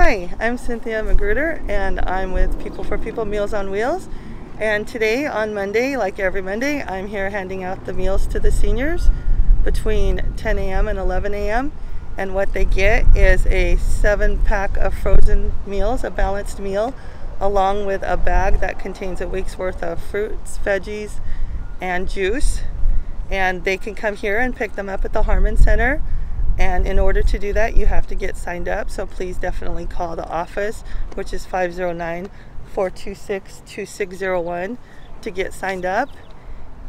Hi, I'm Cynthia Magruder and I'm with People for People Meals on Wheels. And today on Monday, like every Monday, I'm here handing out the meals to the seniors between 10 a.m. and 11 a.m. And what they get is a seven pack of frozen meals, a balanced meal, along with a bag that contains a week's worth of fruits, veggies, and juice. And they can come here and pick them up at the Harmon Center and in order to do that, you have to get signed up. So please definitely call the office, which is 509 426 2601 to get signed up.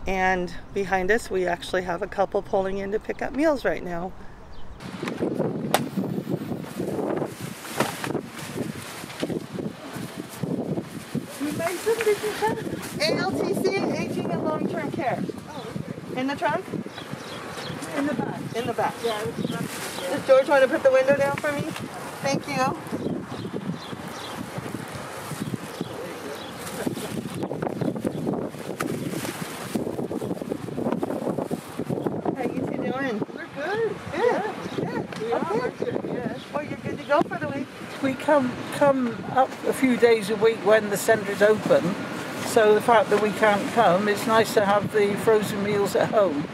And behind us, we actually have a couple pulling in to pick up meals right now. ALTC, Aging and Long-Term Care. In the trunk? In the back. In the back. Yeah. Does George want to put the window down for me? Thank you. How you two doing? We're good. Good. Good. We Okay. are good, yes. Well, you're good to go for the week. We come come up a few days a week when the centre is open. So the fact that we can't come, it's nice to have the frozen meals at home.